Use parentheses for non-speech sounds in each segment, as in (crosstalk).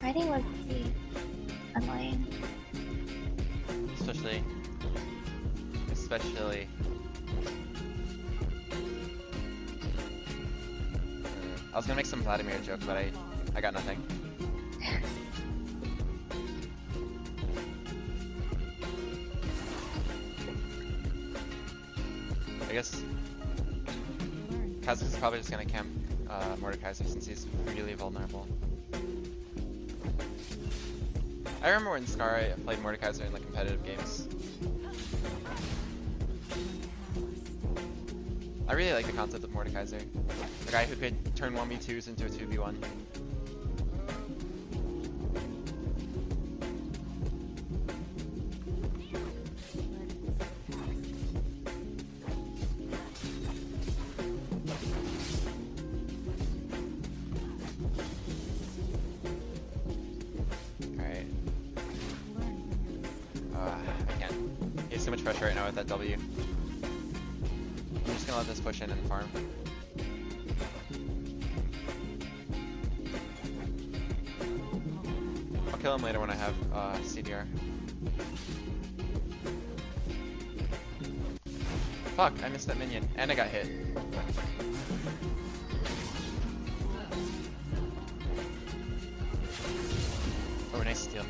Fighting would be annoying. Especially. Especially. Uh, I was gonna make some Vladimir joke, but I, I got nothing. I guess Kaz is probably just gonna camp uh, Mordekaiser since he's really vulnerable. I remember when Scarra played Mordekaiser in like competitive games. I really like the concept of Mordekaiser. A guy who could turn 1v2s into a 2v1. Kill him later when I have uh, CDR. Fuck, I missed that minion. And I got hit. Oh, nice steal.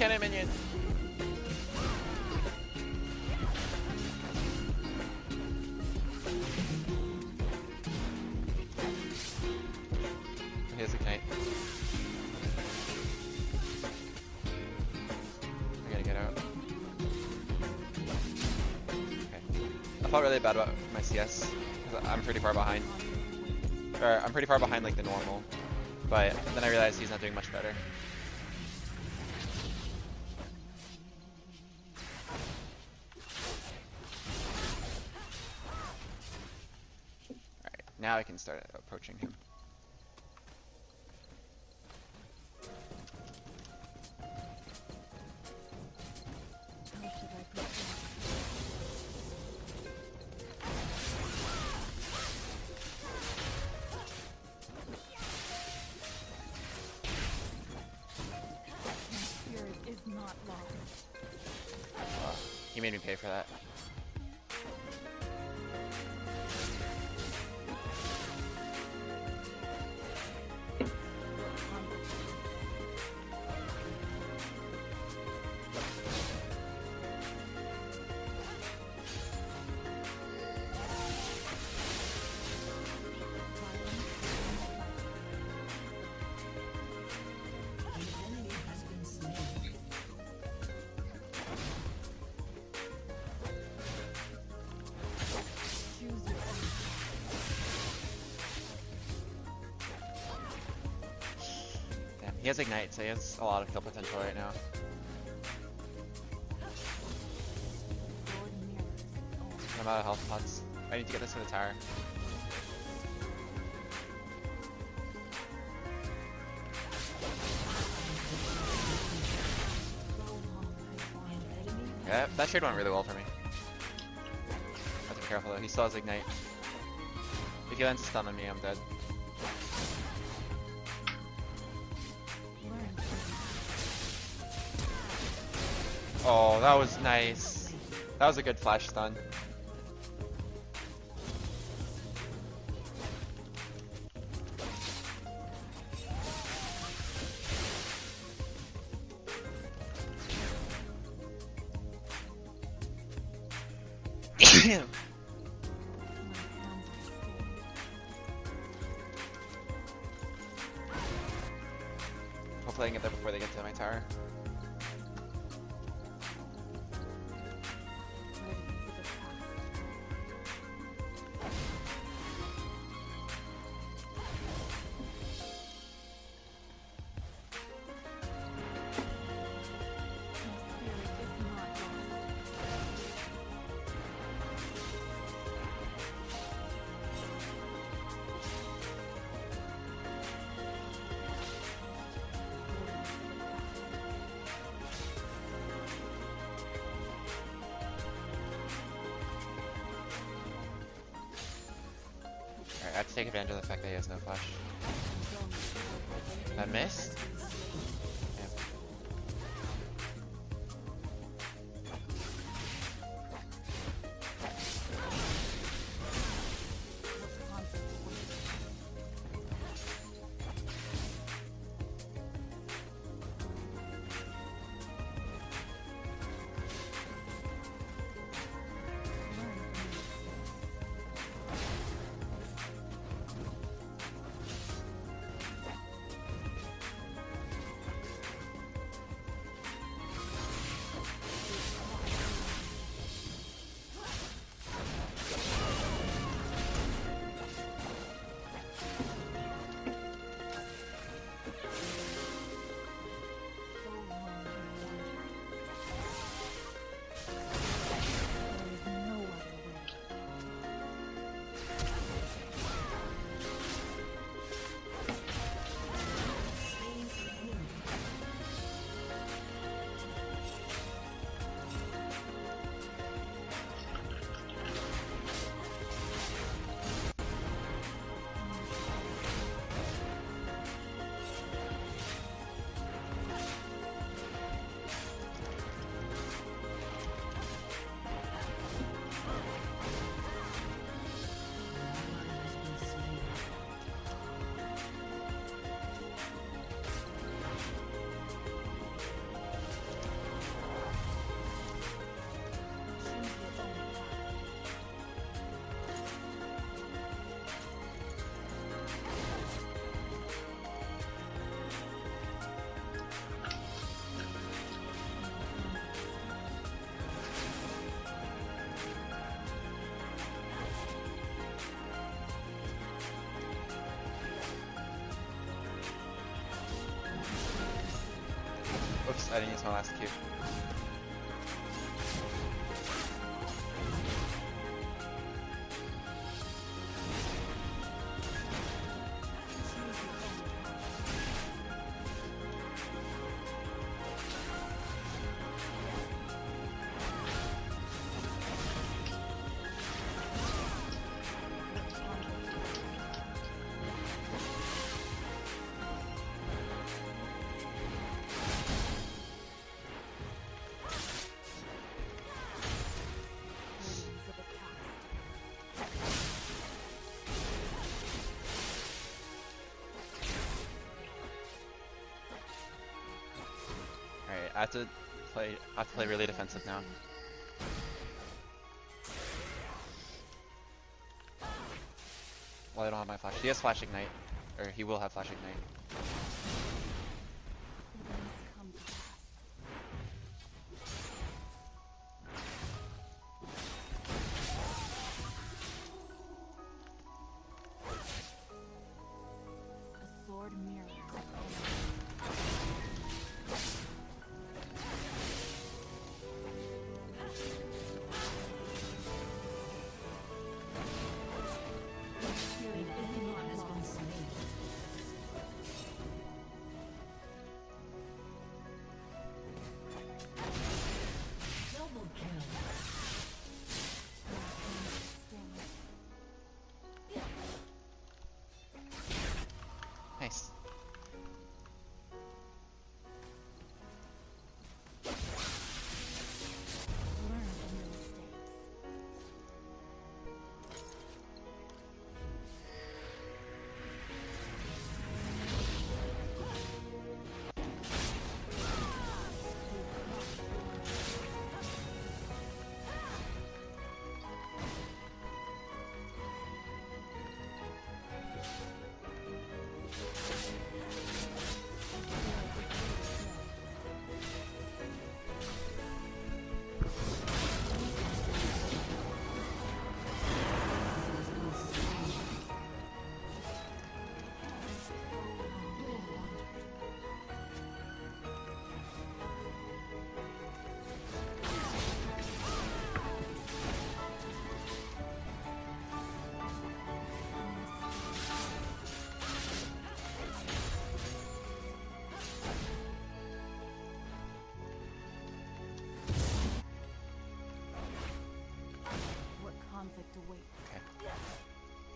No, my cannon minion. He has ignite. I gotta get out. Okay. I felt really bad about my CS. I'm pretty far behind. Or I'm pretty far behind like the normal. But then I realized he's not doing much better. I can start approaching him. Has ignite, so he has a lot of kill potential right now. I'm out of health pots. I need to get this to the tower. Yeah, that trade went really well for me. Have to be careful though, he still has ignite. If he lands a stun on me, I'm dead. Oh, that was nice. That was a good flash stun. (coughs) Hopefully I can get there before they get to my tower. I didn't my last que I have to play. I have to play really defensive now. Well, I don't have my flash. He has flash ignite, or he will have flash ignite.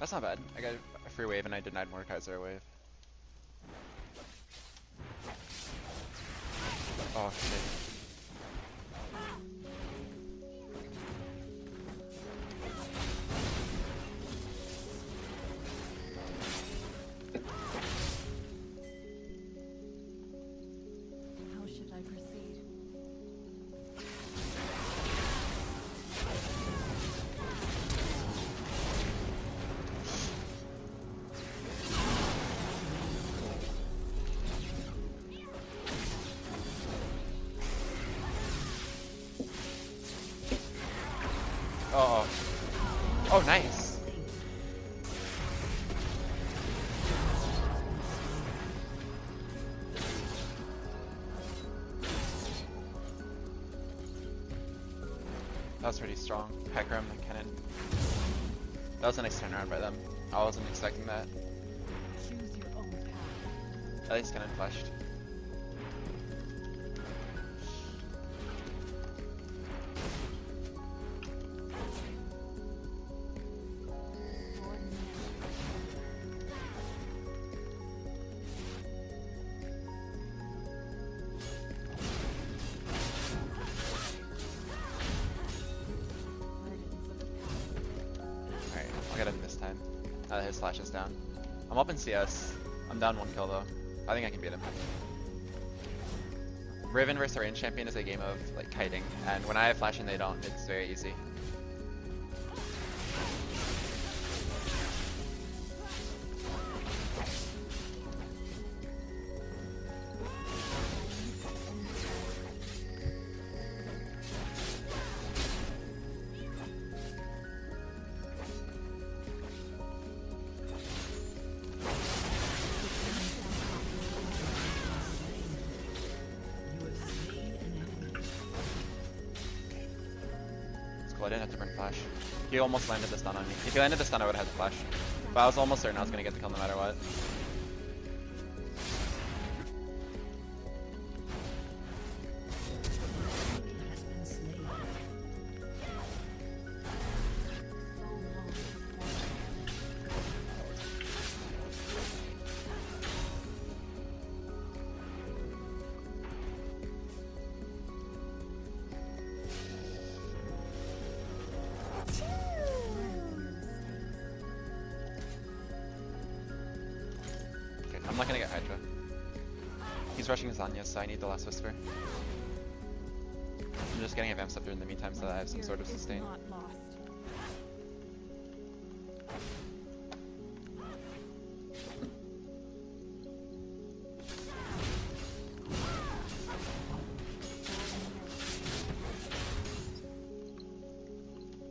That's not bad. I got a free wave and I denied Mordekaiser a wave. Was pretty strong. Hecarim and Kennen. That was a nice turnaround by them. I wasn't expecting that. Choose your own path. At least Kennen flashed. His slash is down. I'm up in CS. I'm down one kill though. I think I can beat him. Riven versus range champion is a game of like kiting, and when I have flash and they don't, it's very easy. Almost landed the stun on me. If he landed the stun, I would have had the flash. But I was almost certain I was gonna get the kill no matter what. I'm not gonna get Hydra. He's rushing Zhonya, so I need the last whisper. I'm just getting a Vamp Scepter in the meantime so that I have some sort of sustain.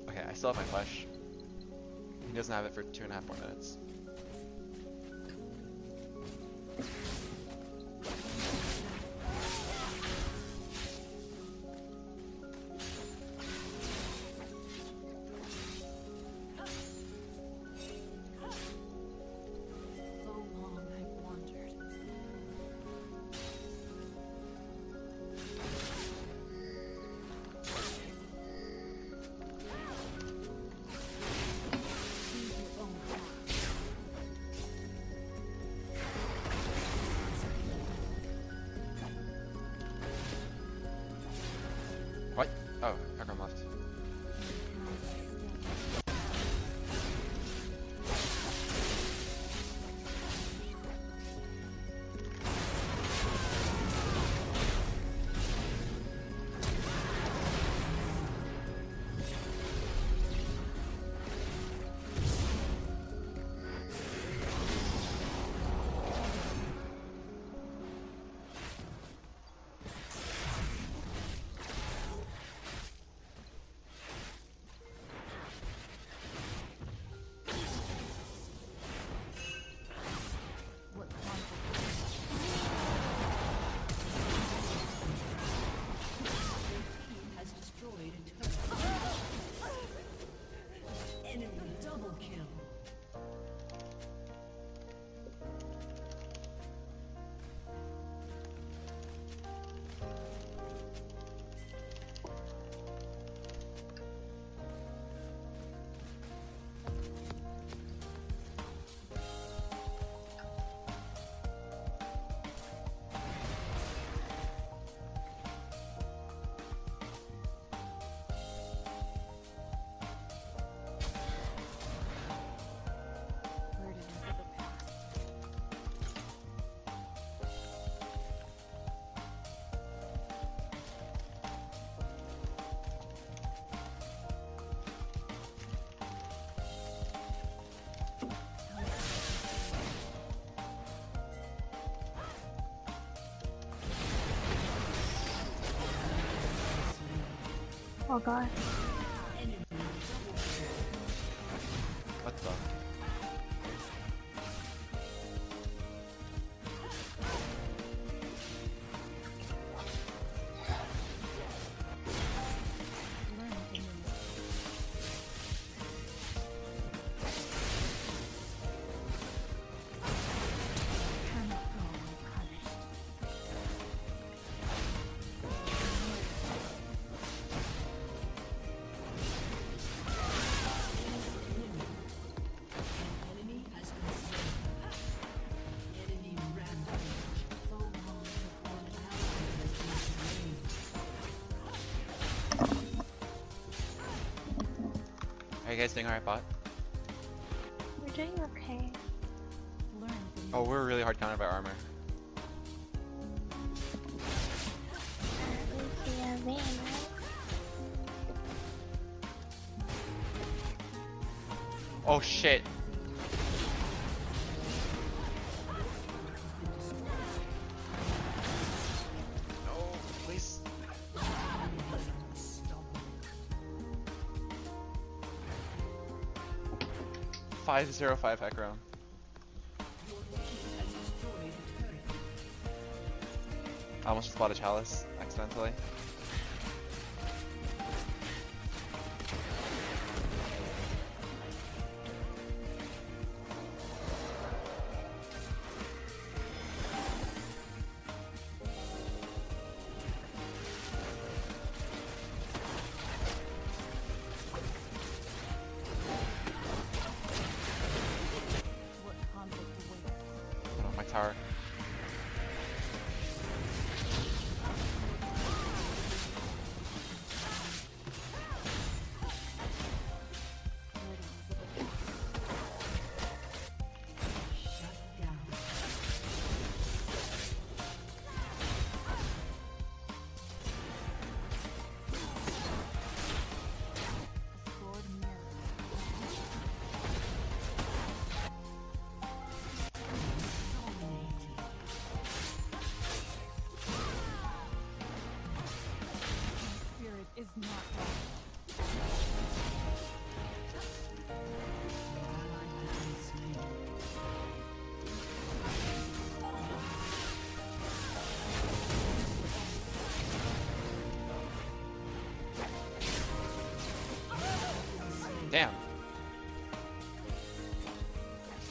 Okay, I still have my flash. He doesn't have it for two and a half more minutes. Oh. Oh god. You guys doing alright, bot? We're doing okay. Learn Oh, we're really hard countered by armor. We see a vein, right? Oh shit! Zero five Ekron. I almost just bought a chalice accidentally. Tower.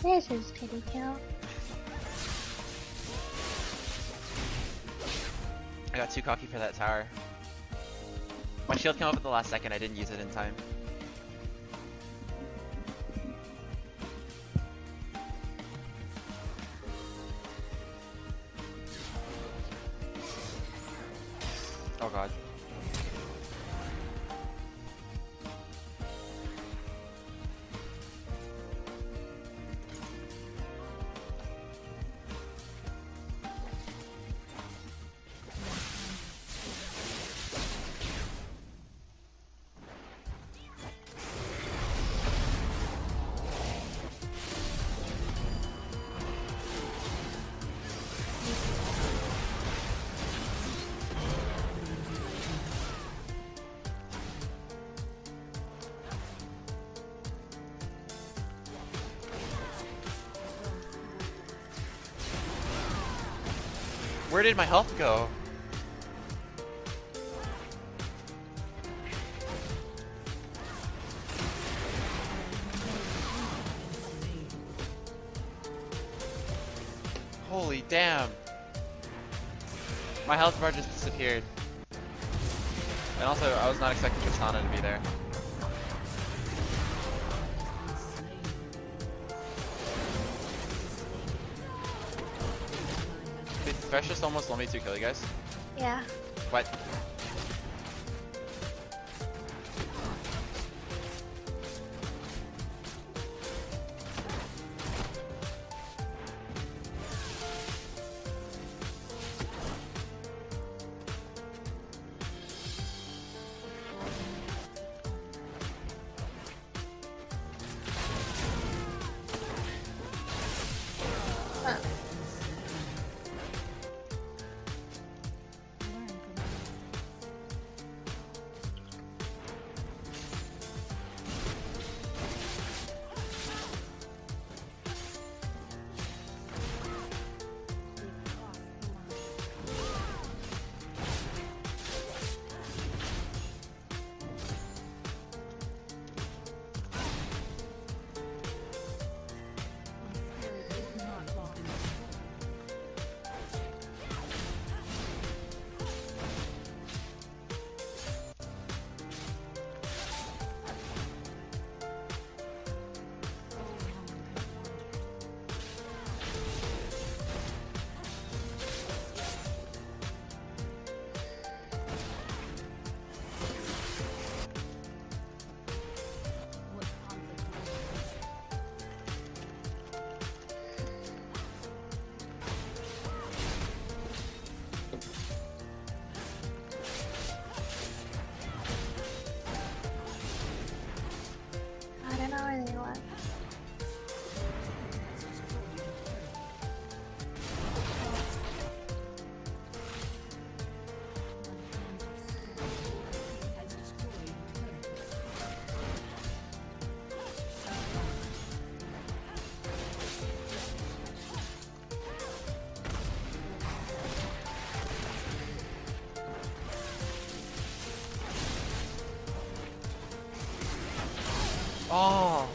There's his pity kill. I got too cocky for that tower. My shield came up at the last second, I didn't use it in time. Did my health go? Holy damn. My health bar just disappeared. And also, I was not expecting Tristana to be there. Just almost let me to kill you guys? Yeah. What? Oh.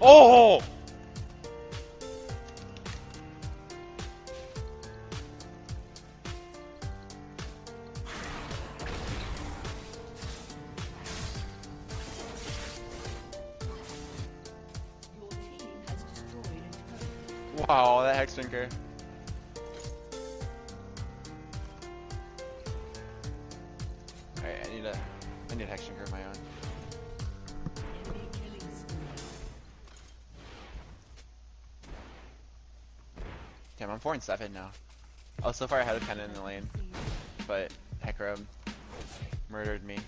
Oh. I'm seven now. Oh, so far I had a in the lane, but Hecarim murdered me.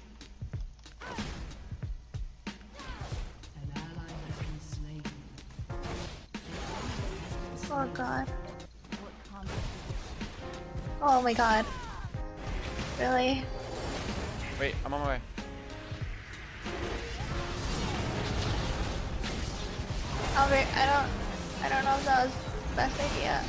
Oh god. Oh my god. Really? Wait, I'm on my way. Albert, I don't I don't know if that was the best idea.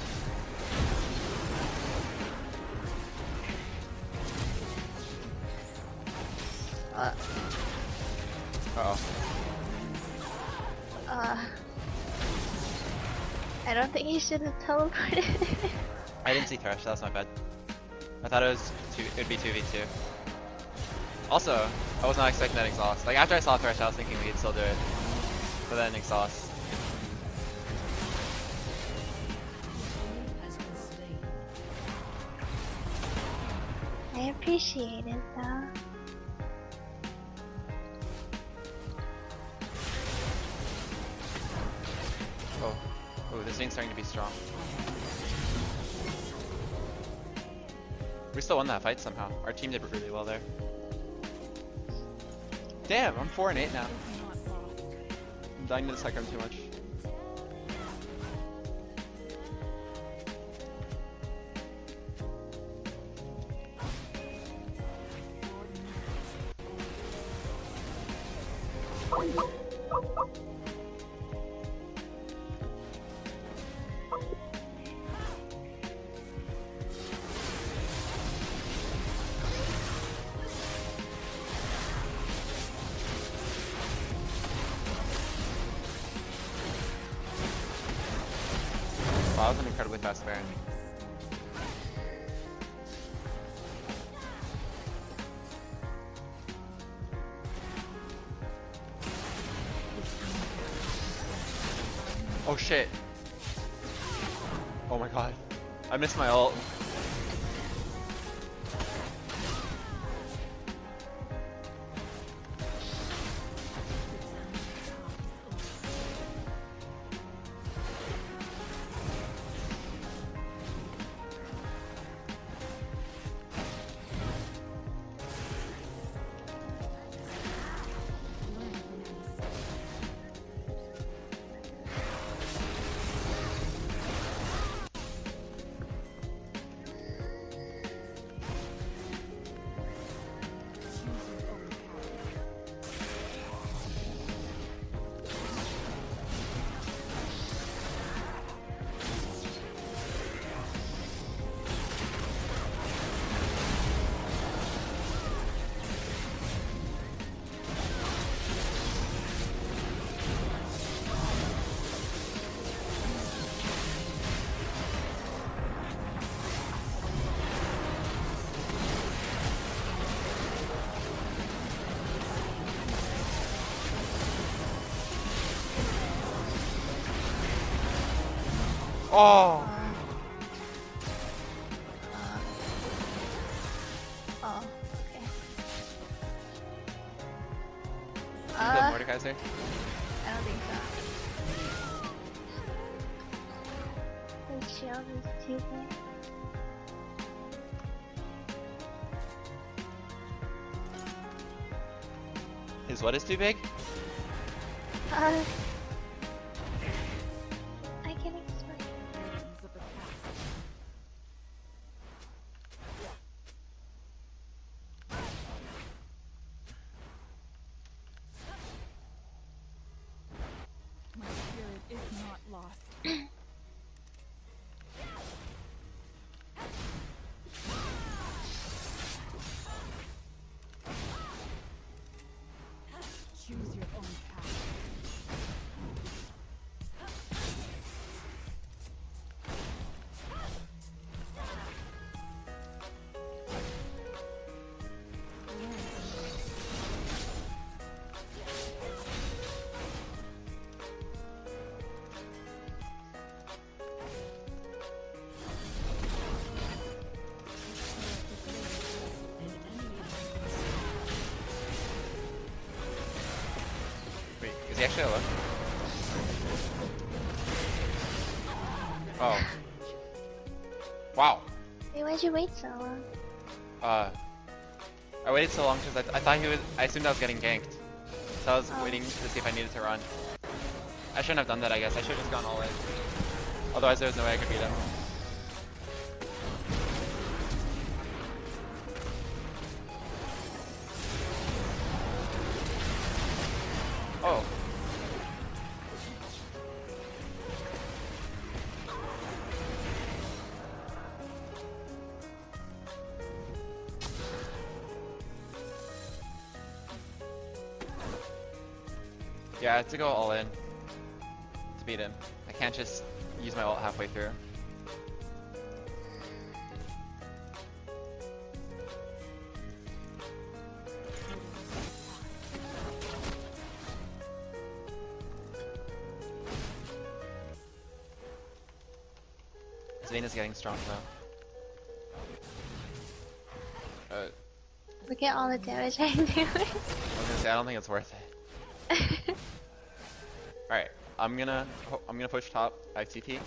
Think he should have teleported. (laughs) I didn't see Thresh, that's my bad. I thought it was two it'd be 2v2. Also, I was not expecting that exhaust. Like after I saw Thresh I was thinking we'd still do it. But then exhaust. I appreciate it though. Won that fight somehow. Our team did really well there. Damn, I'm 4 and 8 now. I'm dying to this Hecarim too much. Wow, that was an Baron. Oh shit. Oh my god. I missed my ult. Oh! Uh, oh, okay. You Uh, Mordekaiser? I don't think so. His shield is too big. His what is too big? Is he actually alive? Oh. Wow. Wait, why'd you wait so long? Uh, I waited so long because I, I thought he was. I assumed I was getting ganked, so I was Oh. waiting to see if I needed to run. I shouldn't have done that. I guess I should have just gone all in. Otherwise, there was no way I could beat him. Yeah, I have to go all in to beat him. I can't just use my ult halfway through. Zhonya's getting strong though. Uh, Look at all the damage I'm doing. I was gonna say I don't think it's worth it. I'm gonna I'm gonna push top. I have TP.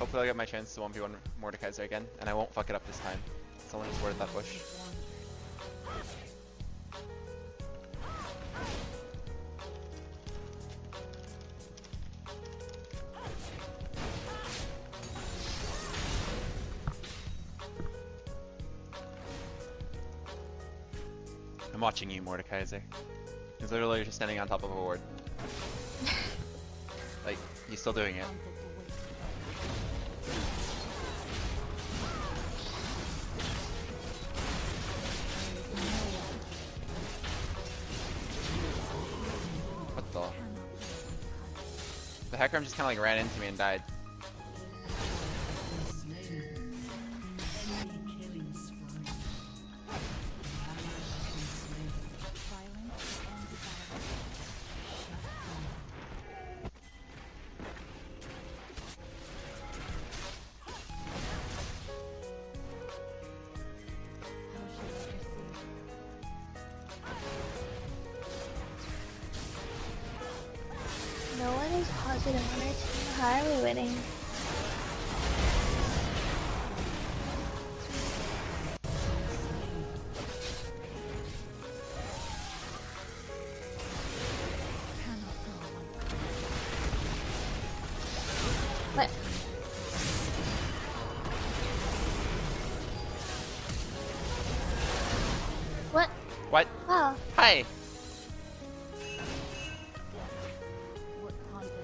Hopefully I'll get my chance to 1v1 Mordekaiser again, and I won't fuck it up this time. Someone just worth that push. I'm watching you, Mordekaiser. He's literally just standing on top of a ward. Like, he's still doing it. What the? The Hecarim just kind of like ran into me and died.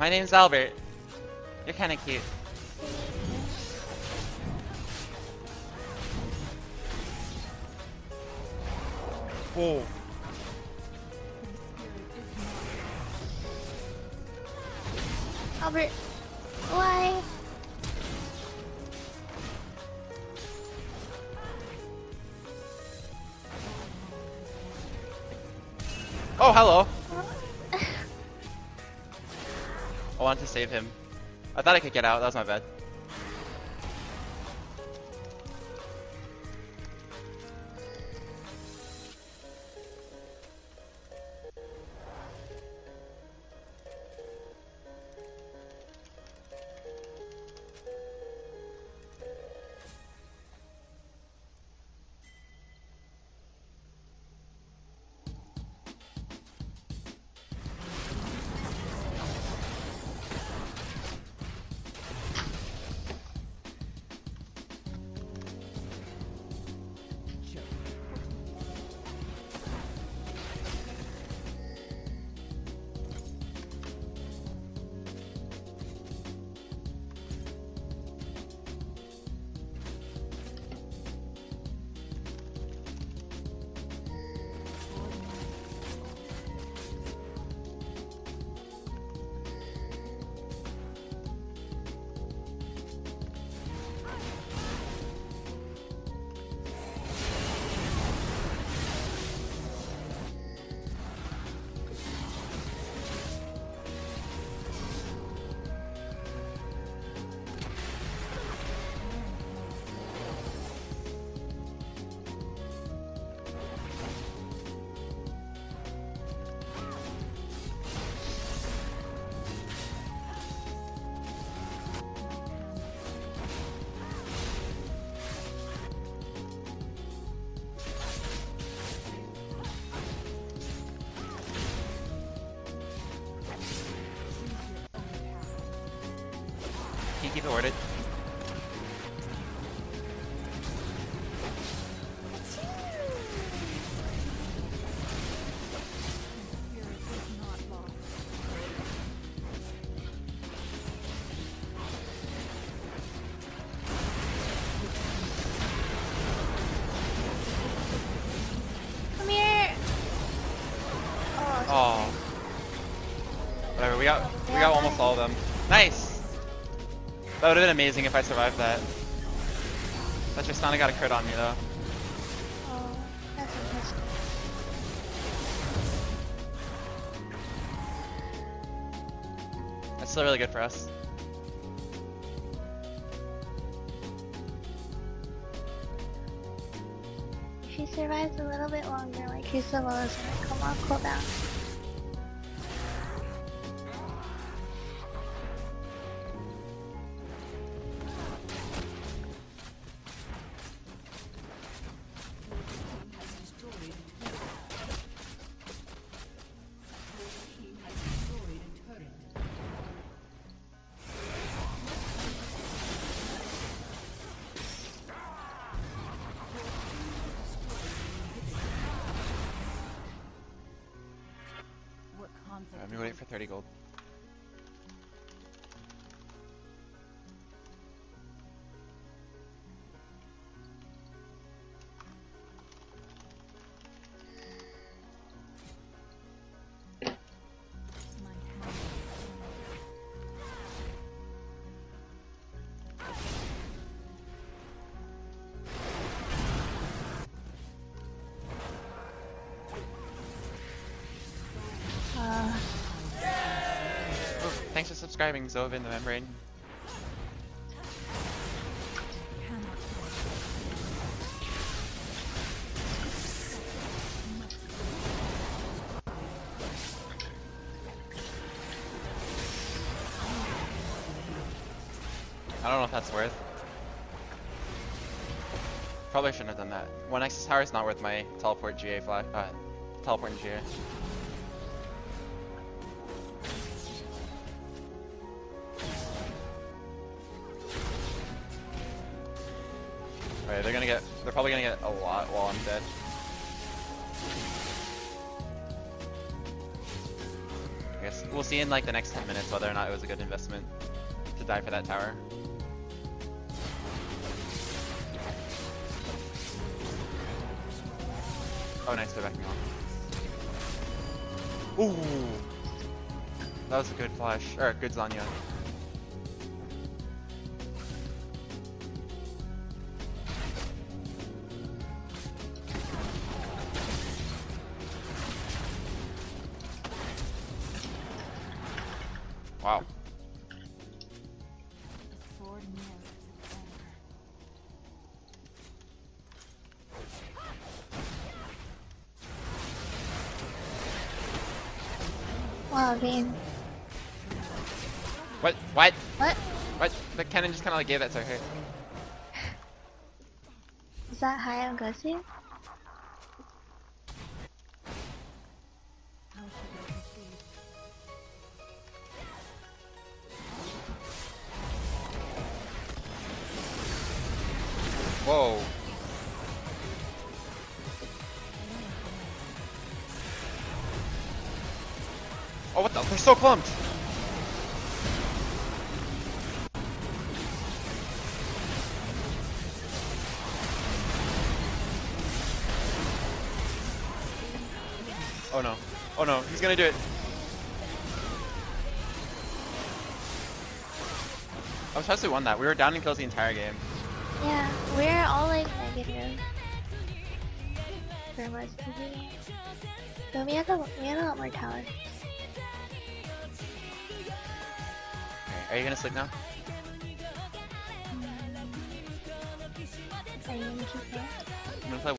My name's Albert. You're kinda cute. Whoa. my spirit is not Albert. Why? Oh, hello. Save him. I thought I could get out. That was my bad. Keep it worded. Been amazing if I survived that. That Tristana got a crit on me though. that's still really good for us. If survives a little bit longer, like his level is gonna come off cooldown. Conflict? For 30 gold. For subscribing, Zovin the Membrane. I don't know if that's worth. Probably shouldn't have done that. One Nexus Tower is not worth my teleport GA flag. Uh, teleport in GA. Lot while I'm dead. I guess we'll see in like the next 10 minutes whether or not it was a good investment to die for that tower. Oh, nice, they're backing off. Ooh! That was a good flash, or good Zhonya. Wow, Vayne. What? What? What? What? The cannon just kind of like gave that to her. Is that high on Gussie? I proceed? Whoa. They're so clumped! Oh no. Oh no, he's gonna do it. I was supposed to won that. We were down in kills the entire game. Yeah, we're all like negative. For. But we had a, we have a lot more towers. Are you gonna sleep now? Mm. Are you gonna keep going? I'm gonna play